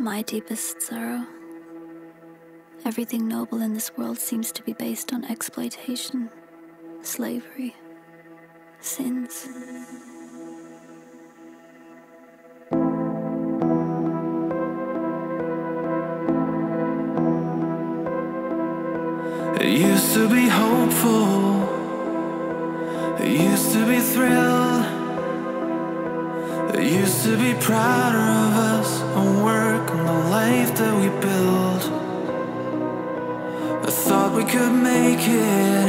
My deepest sorrow. Everything noble in this world seems to be based on exploitation, slavery, sins. It used to be hopeful, it used to be thrilled, it used to be prouder of us and work on the life that we built. I thought we could make it,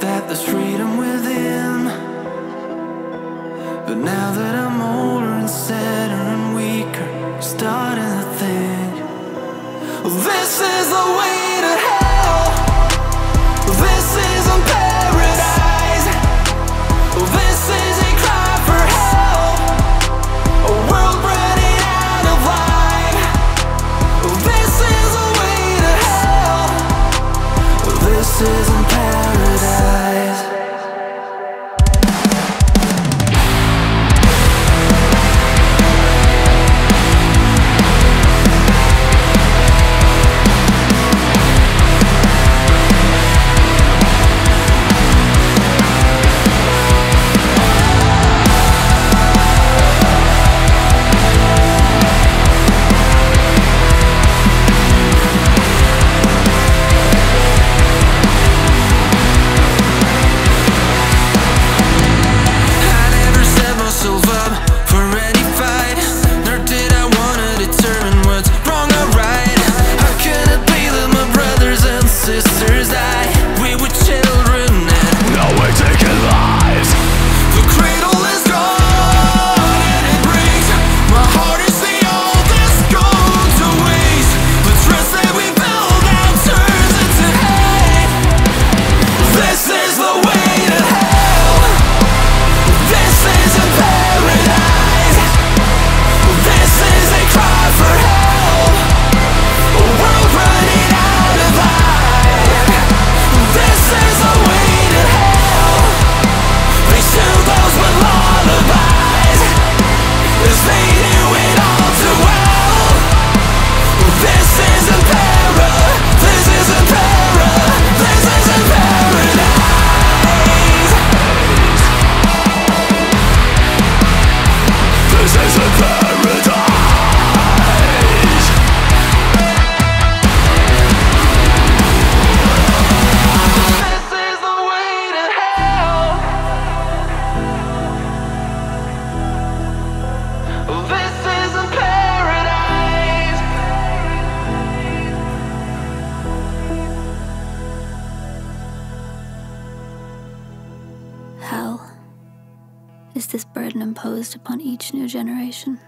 that there's freedom within. But now that I'm older and sadder and weaker, I'm starting to think this is the way This is this burden imposed upon each new generation.